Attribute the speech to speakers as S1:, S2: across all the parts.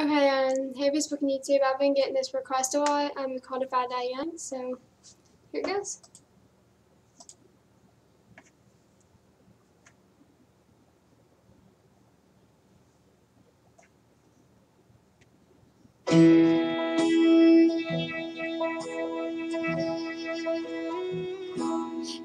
S1: Okay, um, hey Facebook and YouTube, I've been getting this request a lot. I'm I Die Young, so here it goes.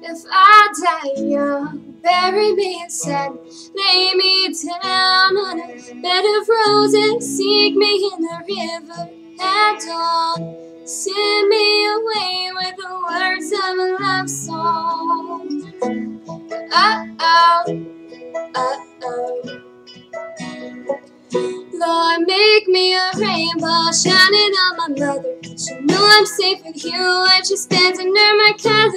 S1: If I die young, bury me in sand, lay me down on a bed of roses, sink me in the river at dawn, send me away with the words of a love song. Uh oh, uh oh. Lord, make me a rainbow shining on my mother. She know I'm safe with you when she stands under my always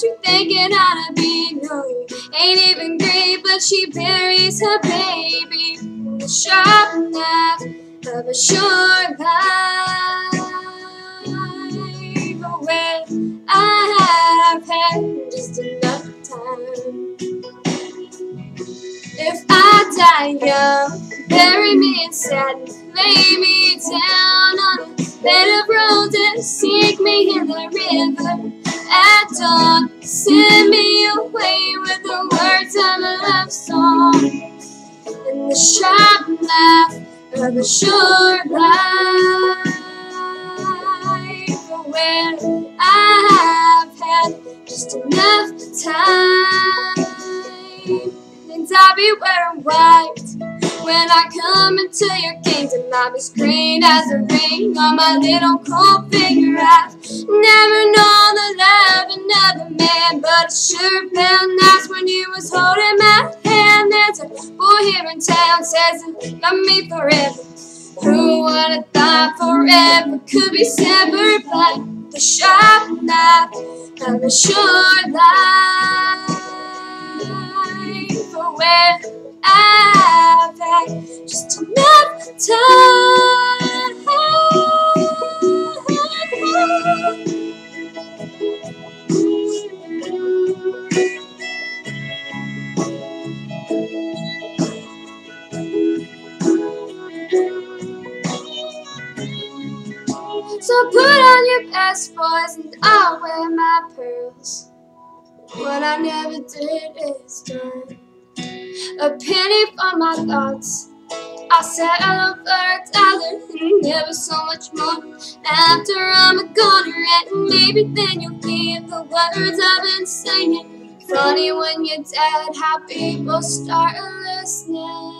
S1: what you think it ought to be. No, you ain't even great, but she buries her baby. The sharp knife of a sure life. Oh, when I have had just enough time. If I die young, bury me in sadness, lay me down on a bed of roses, sink me in the river at dawn, send me away with the words of a love song and the sharp laugh of a sure life. When I have had just enough time and I'll be wearing white when I come into your kingdom. I'll be green as a ring on my little cold finger. I've never known the love another man, but it sure felt nice when you was holding my hand. There's a boy here in town says he love me forever. Who would have thought forever could be severed by the sharp knife of a short life? when I've just enough time. So put on your best boys and I'll wear my pearls. What I never did is done a penny for my thoughts. I settle for a dollar and never so much more. After I'm a goner, and maybe then you'll hear the words I've been singing. Funny when you're dead, how people start listening.